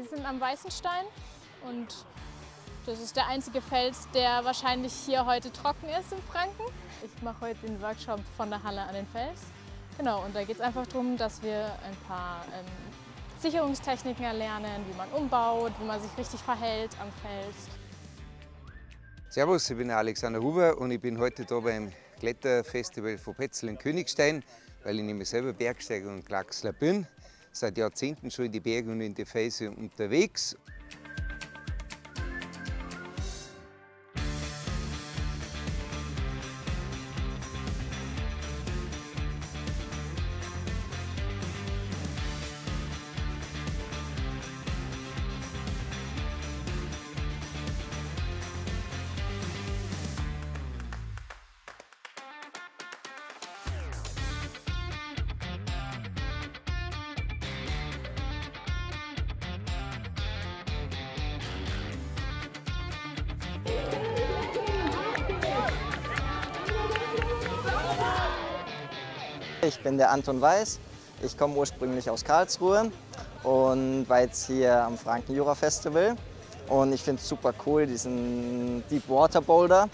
sind am Weißenstein und das ist der einzige Fels, der wahrscheinlich hier heute trocken ist in Franken. Ich mache heute den Workshop von der Halle an den Fels. Genau, und da geht es einfach darum, dass wir ein paar ähm, Sicherungstechniken erlernen, wie man umbaut, wie man sich richtig verhält am Fels. Servus, ich bin Alexander Huber und ich bin heute da beim Kletterfestival von Petzel in Königstein, weil ich nämlich selber Bergsteiger und Klaxler bin. Seit Jahrzehnten schon in die Berge und in die Felsen unterwegs. Ich bin der Anton Weiß. Ich komme ursprünglich aus Karlsruhe und war jetzt hier am Franken Jura Festival. Und ich finde es super cool, diesen Deep Water Boulder.